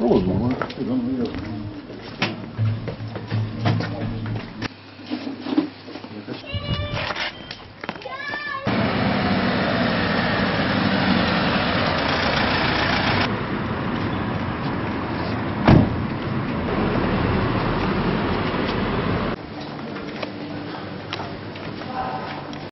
肉多么？这个没有。